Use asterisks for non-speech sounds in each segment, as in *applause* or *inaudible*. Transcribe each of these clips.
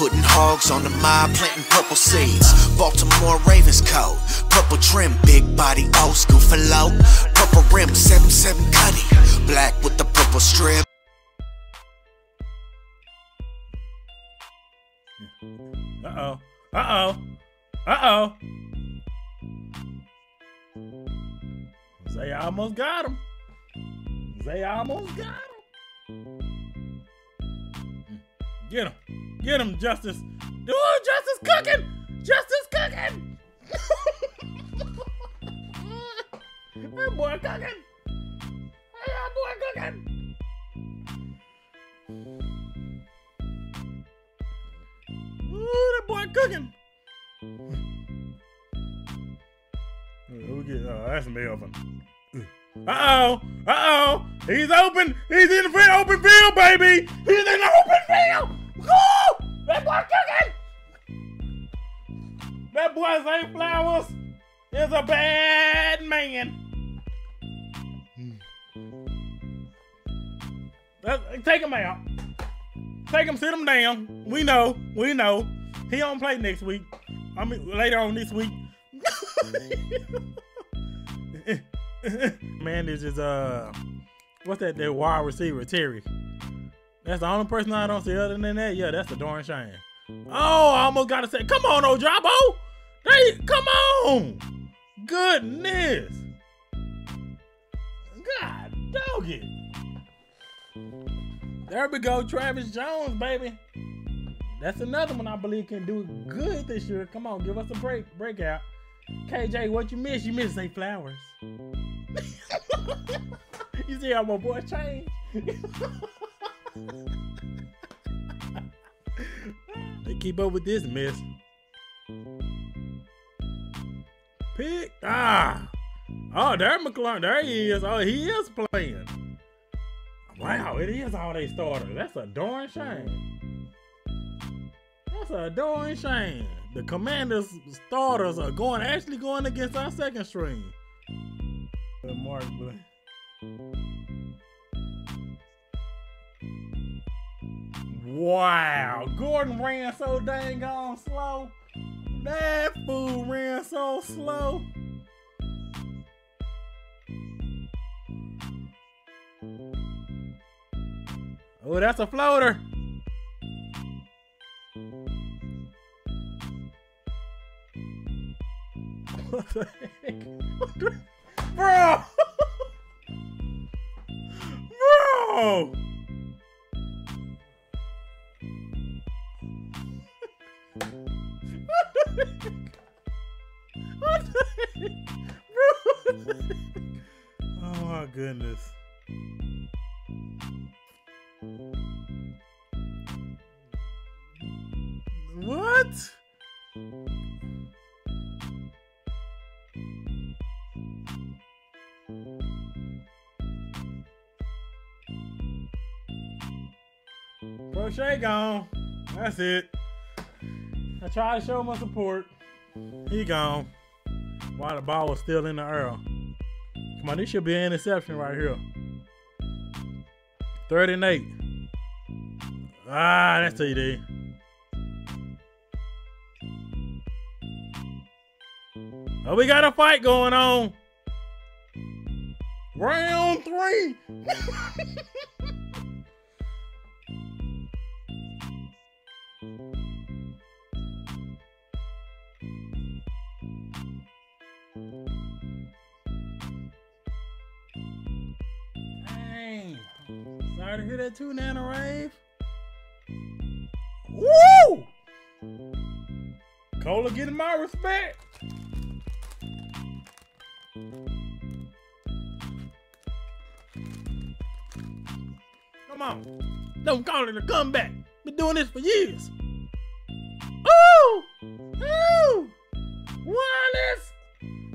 Putting hogs on the mob, planting purple seeds. Baltimore Ravens coat, purple trim, big body, old school for low. Purple rim, 7-7 cutty, black with the purple strip. Uh oh. Uh oh. Uh oh. Say I almost got him. I almost got him. Get him. Get him, Justice. It, Justice cooking. Justice cooking. *laughs* that boy cooking. Hey, that boy cooking. Ooh, that boy cooking. Who get? Oh, that's Melvin. Uh oh. Uh oh. He's open. He's in the open field, baby. He's in the open field. Woo! That boy cooking. That boy Zay Flowers is a bad man. Let's- take him out. Take him, sit him down. We know. We know. He don't play next week. I mean, later on this week. *laughs* Man, this is uh, what's that? That wide receiver Terry. That's the only person I don't see other than that. Yeah, that's the darn shame. Oh, I almost gotta say, come on, Ojabo. Hey, come on. Goodness. God dog it. There we go, Travis Jones, baby. That's another one I believe can do good this year. Come on, give us a break, breakout. KJ, what you miss? You miss Zay Flowers. *laughs* you see how my boy changed? *laughs* they keep up with this mess. Pick ah. Oh, there McClung. There he is. Oh, he is playing. Wow, it is all they starters. That's a darn shame. That's a darn shame. The Commanders starters are going actually going against our second string. Mark. Wow, mm-hmm. Gordon ran so dang on slow. That fool ran so slow. Oh, that's a floater. What the heck? What the- Bro! *laughs* Bro! What? Bro! Oh my goodness. What? Crochet gone. That's it. Tried to show my support. He gone. While the ball was still in the air. Come on, this should be an interception right here. Third and eight. Ah, that's TD. Oh, we got a fight going on. Round three. *laughs* Sorry to hear that too, Nana Rave. Woo! Cola getting my respect. Come on. Don't call it a comeback. Been doing this for years. Ooh! Ooh! Wallace!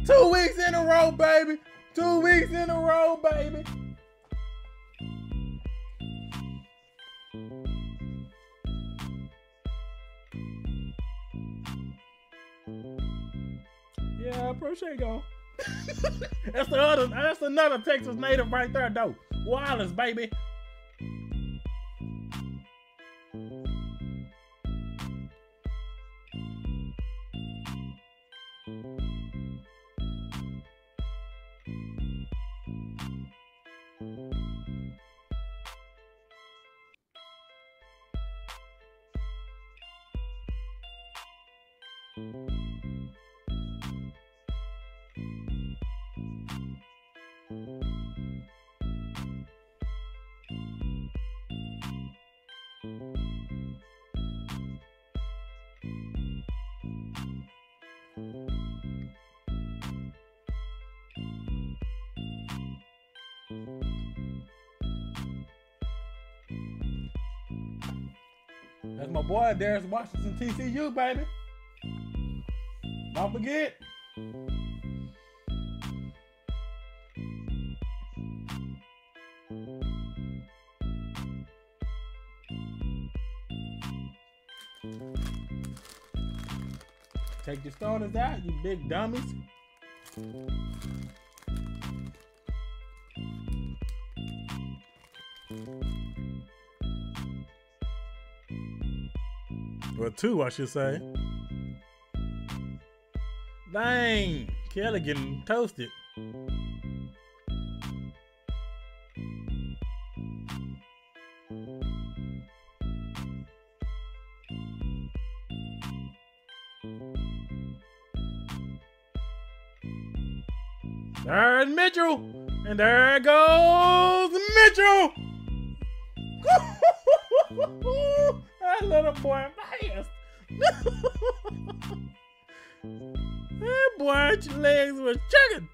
Two weeks in a row, baby. Two weeks in a row, baby. Prochet gone. *laughs* that's the other. That's another Texas native right there, though. Wallace, baby. Boy, Darius Washington, TCU, baby. Don't forget. Take your starters out, you big dummies. Or two, I should say. Dang, Kelly getting toasted. There's Mitchell. And there goes Mitchell. *laughs* that little boy fast. *laughs* that boy legs were chugging.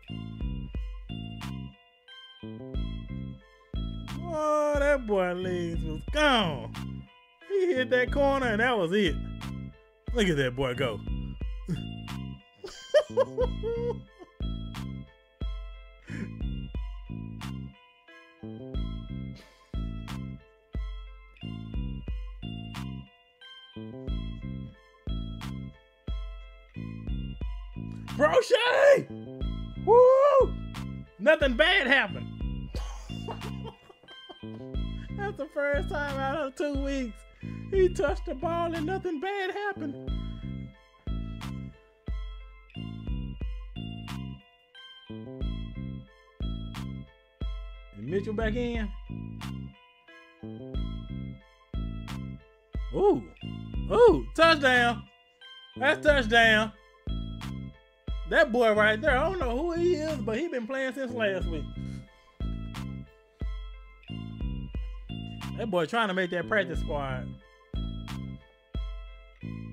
Oh, that boy legs was gone. He hit that corner and that was it. Look at that boy go. *laughs* Brochet! Woo! Nothing bad happened. *laughs* That's the first time out of two weeks he touched the ball and nothing bad happened. And Mitchell back in. Ooh. Ooh, touchdown. That's touchdown. That boy right there, I don't know who he is, but he been playing since last week. That boy trying to make that practice squad.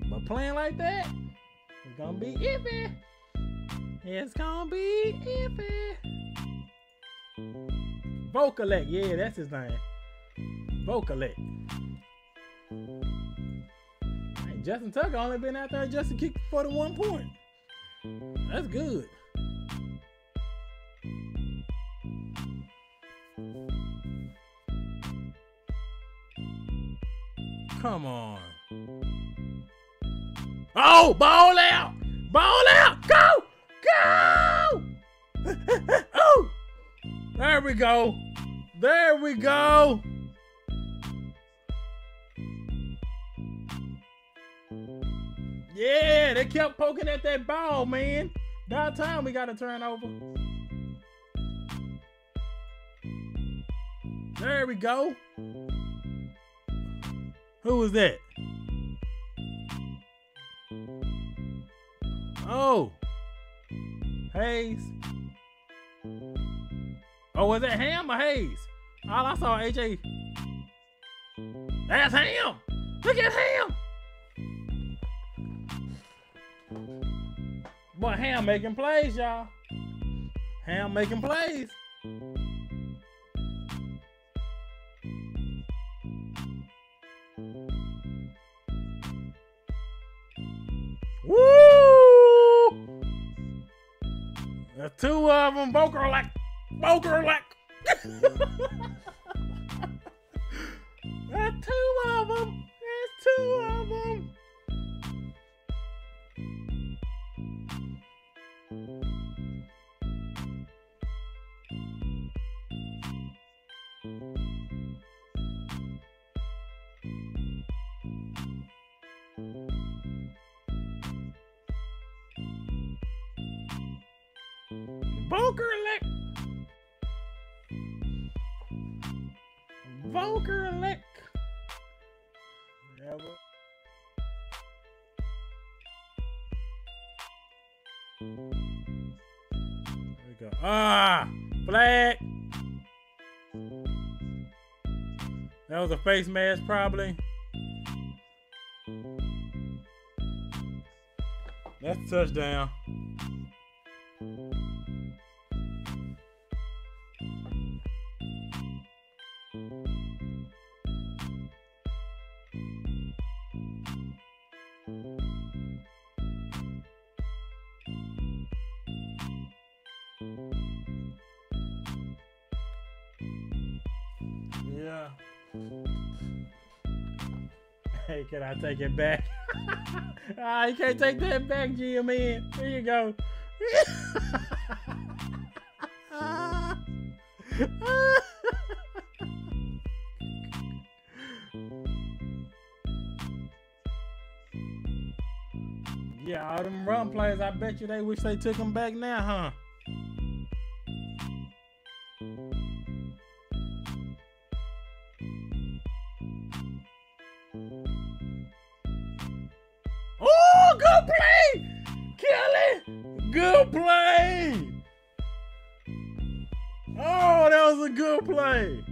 But playing like that, it's gonna be iffy. It's gonna be iffy. Vokalek, yeah, that's his name. Vokalek. Hey, Justin Tucker only been out there just to kick for the one point. That's good. Come on. Oh, ball out! Ball out! Go! Go! *laughs* oh! There we go. There we go. Yeah, they kept poking at that ball, man. That time we got to turn over. There we go. Who was that? Oh. Hayes. Oh, was that Ham or Hayes? All I saw AJ. That's Ham. Look at Ham. Boy, Ham making plays, y'all. Ham making plays. Woo! The two of them, Boker like. There's two of them. *laughs* There's two of them. Volker elect. Volker elect. Yeah. There we go. Ah, flag. That was a face mask, probably. That's a touchdown. Can I take it back? *laughs* ah, you can't take that back, GMN. Here you go. *laughs* yeah, all them run plays, I bet you they wish they took them back now, huh? Oh, good play! Kelly! Good play! Oh, that was a good play.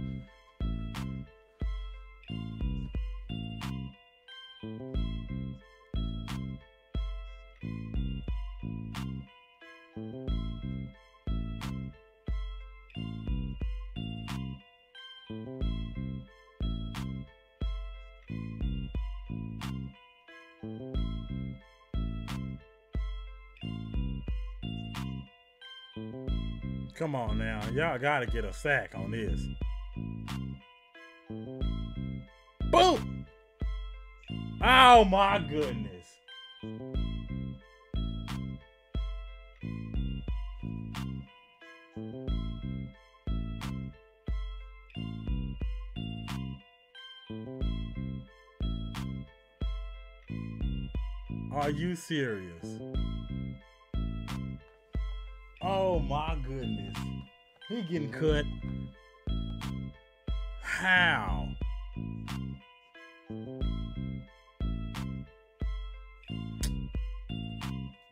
Come on now. Y'all got to get a sack on this. Boom! Oh my goodness. Are you serious? Oh my goodness. He getting cut. How?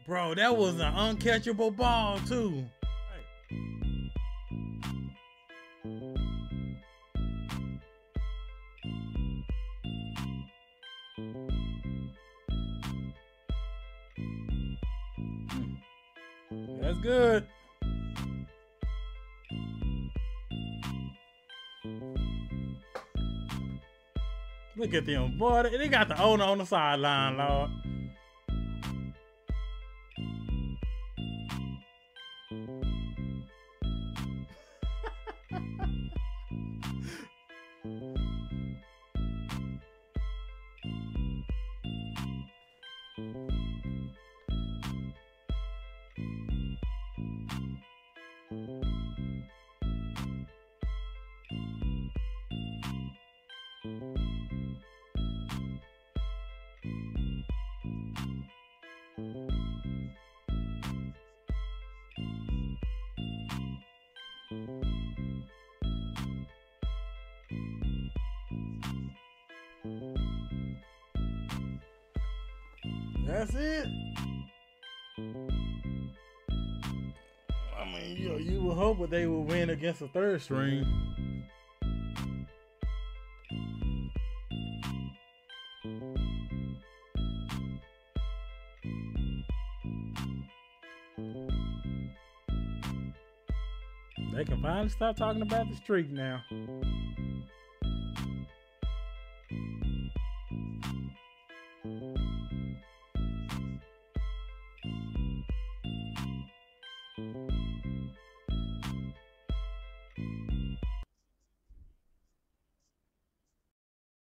Bro, that was an uncatchable ball too. That's good. Look at them, boy. They got the owner on the sideline, Lord. That's it. I mean, you know, you would hope that they would win against the third string. They can finally stop talking about the streak now.